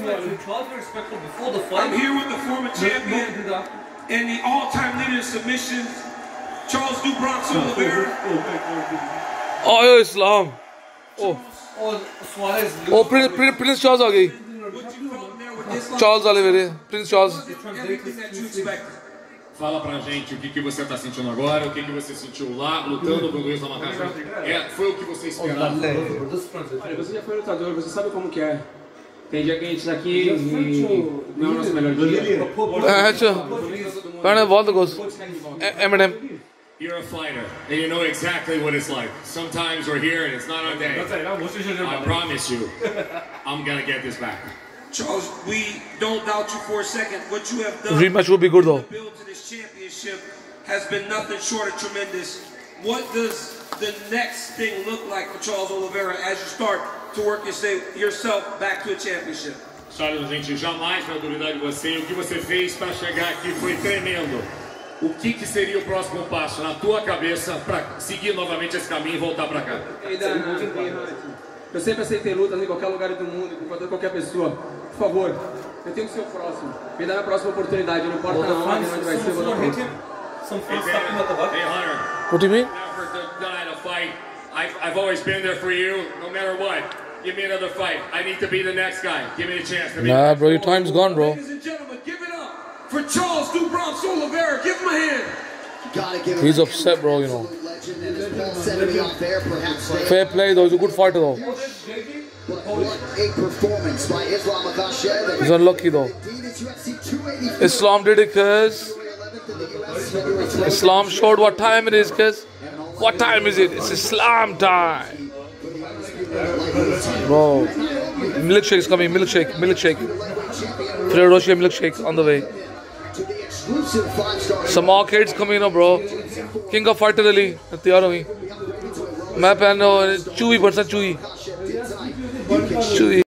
Eu estou aqui com o before the fight. I'm here with the former champion and the all-time leader in submissions, Charles Du Bronx Oliveira. Oh, é Islam. Oh. Oh, Prince, Prince, Prince Charles aqui. Charles Oliveira, Prince Charles. Fala pra gente o que, que você tá sentindo agora, o que, que você sentiu lá, lutando com o Luiz Lamacasso. É, foi o que você esperava. Olha, você já foi lutador, você sabe como que é. Tem dia que a gente tá aqui e não é o nosso melhor dia. É, अच्छा. मैंने बहुत कुछ. Eminem. You're a fighter, and you know exactly what it's like. Sometimes we're here and it's not our day. I promise you, I'm gonna get this back. Charles, we don't doubt you for a second. What you have done Rematch would be good though. the build to this championship has been nothing short of tremendous. What does the next thing look like for Charles Oliveira as you start to work yourself back to a championship? Charles, a gente jamais vai duvidar de você. O que você fez para chegar aqui foi tremendo. O que, que seria o próximo passo na tua cabeça para seguir novamente esse caminho e voltar para cá? Eu sempre aceitei lutas em qualquer lugar do mundo, com qualquer pessoa. Por favor, eu tenho que ser o próximo. Me dá a próxima oportunidade, não importa Well, onde, onde vai ser, eu vou dar What do you mean? Never denied a fight. I've, I've always been there for you, no matter what. Give me another fight. I need to be the next guy. Give me a chance to be Nah, bro, your time's gone, bro. Ladies and gentlemen, give it up for Charles Dubron Oliveira. Give him a hand. Gotta give He's upset, bro, you know. legend, and as Paul said to me off air, perhaps they Fair play though. He's a good fighter though. A performance by Islam Makhachev. He's unlucky though. Indeed, it's UFC 284. Islam did it cause Islam showed what time it is cause what time is it? It's Islam time. Bro. Milkshake's coming, milkshake, milkshake. Fredo Rocher milkshake on the way. To the exclusive five-star Some arcades coming up, bro. King of Fighter Ali. तैयार हो गई मैं पहन रहा हूँ chewy percent chewy chewy